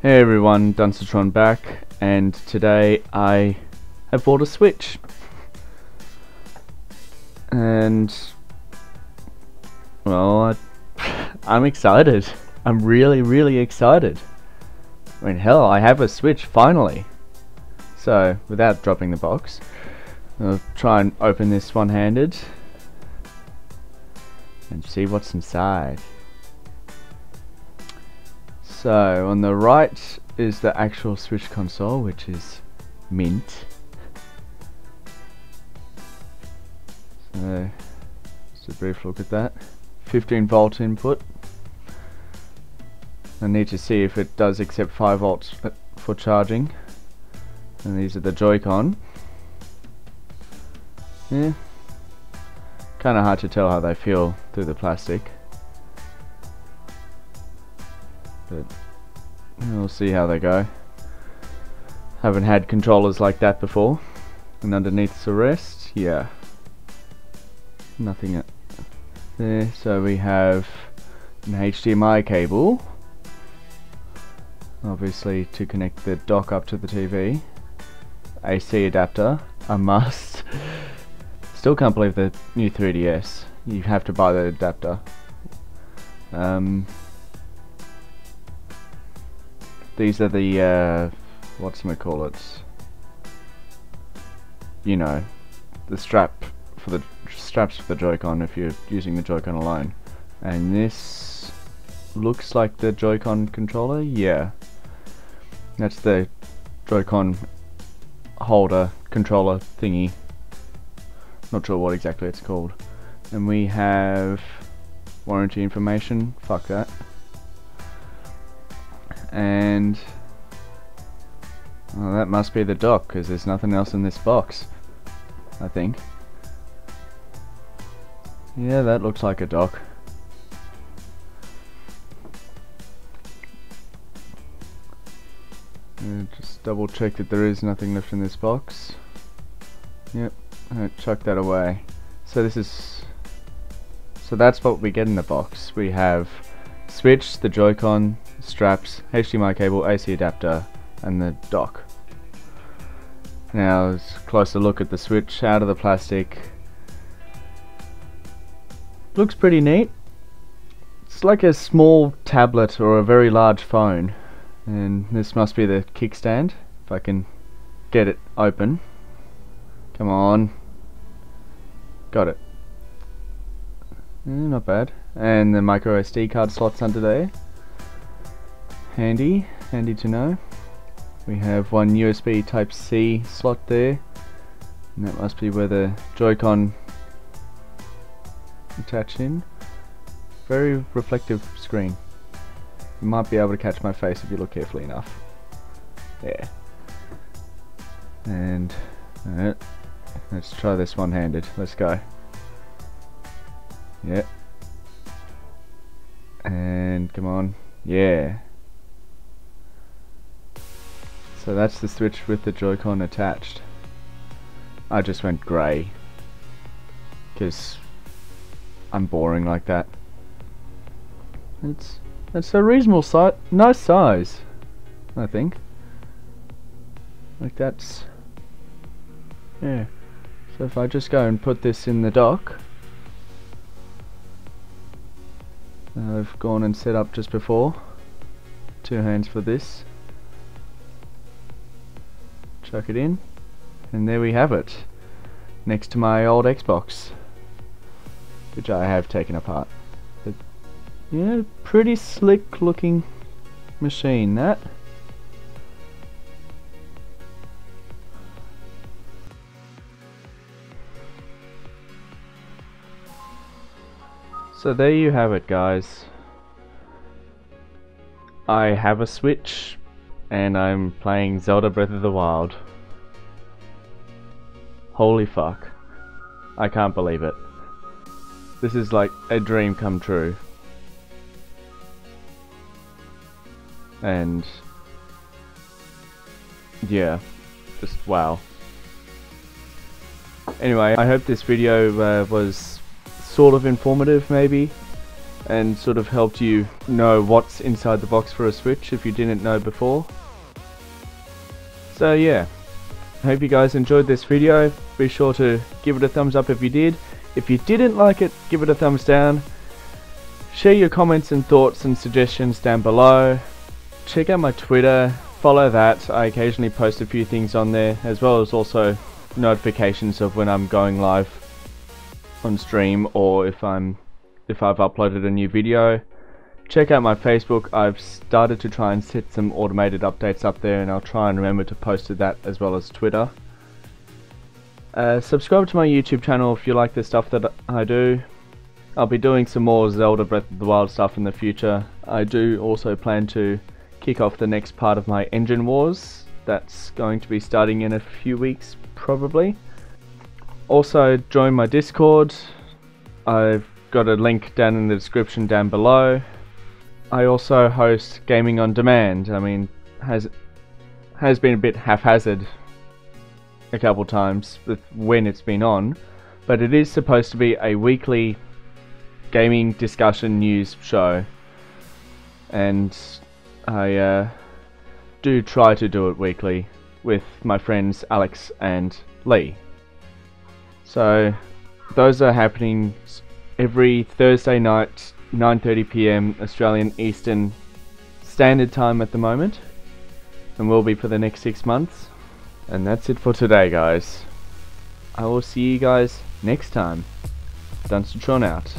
Hey everyone, Dunstatron back, and today I have bought a Switch. And, well, I, I'm excited. I'm really, really excited. I mean, hell, I have a Switch finally. So, without dropping the box, I'll try and open this one-handed and see what's inside. So on the right is the actual Switch console, which is mint. So just a brief look at that. 15 volt input. I need to see if it does accept 5 volts for charging. And these are the Joy-Con. Yeah. Kinda hard to tell how they feel through the plastic. But we'll see how they go. Haven't had controllers like that before. And underneath the rest, yeah, nothing there. So we have an HDMI cable, obviously to connect the dock up to the TV. AC adapter, a must. Still can't believe the new 3DS. You have to buy the adapter. Um, these are the, uh, what's gonna call it? You know, the strap for the straps for the Joy-Con if you're using the Joy-Con alone. And this looks like the Joy-Con controller. Yeah, that's the Joy-Con holder controller thingy. Not sure what exactly it's called. And we have warranty information. Fuck that and well, that must be the dock because there's nothing else in this box I think. Yeah that looks like a dock just double check that there is nothing left in this box. Yep chuck that away. So this is so that's what we get in the box. We have switch the Joy-Con straps, HDMI cable, AC adapter, and the dock. Now, let's closer look at the switch out of the plastic. Looks pretty neat. It's like a small tablet or a very large phone. And this must be the kickstand, if I can get it open. Come on. Got it. Mm, not bad. And the micro SD card slots under there handy, handy to know. We have one USB type C slot there and that must be where the Joy-Con attach in. Very reflective screen. You might be able to catch my face if you look carefully enough. Yeah. And uh, let's try this one-handed. Let's go. Yeah. And come on. Yeah. So that's the switch with the Joy-Con attached. I just went grey. Because I'm boring like that. It's it's a reasonable size, nice size, I think. Like that's, yeah. So if I just go and put this in the dock, Uh, I've gone and set up just before. Two hands for this. Chuck it in. And there we have it. Next to my old Xbox. Which I have taken apart. But yeah pretty slick looking machine that So there you have it guys. I have a Switch and I'm playing Zelda Breath of the Wild. Holy fuck. I can't believe it. This is like a dream come true. And yeah, just wow. Anyway, I hope this video uh, was sort of informative maybe. and sort of helped you know what's inside the box for a Switch if you didn't know before. So yeah, hope you guys enjoyed this video. Be sure to give it a thumbs up if you did. If you didn't like it, give it a thumbs down. Share your comments and thoughts and suggestions down below. Check out my Twitter, follow that. I occasionally post a few things on there, as well as also notifications of when I'm going live on stream or if I'm if I've uploaded a new video. Check out my Facebook. I've started to try and set some automated updates up there and I'll try and remember to post to that as well as Twitter. Uh, subscribe to my YouTube channel if you like the stuff that I do. I'll be doing some more Zelda Breath of the Wild stuff in the future. I do also plan to kick off the next part of my Engine Wars. That's going to be starting in a few weeks probably. Also join my Discord. I've got a link down in the description down below. I also host Gaming on Demand. I mean, has has been a bit haphazard a couple times with when it's been on, but it is supposed to be a weekly gaming discussion news show, and I uh, do try to do it weekly with my friends Alex and Lee. So those are happening every Thursday night, 9.30pm Australian Eastern Standard Time at the moment, and will be for the next six months. And that's it for today, guys. I will see you guys next time. Dunstatron out.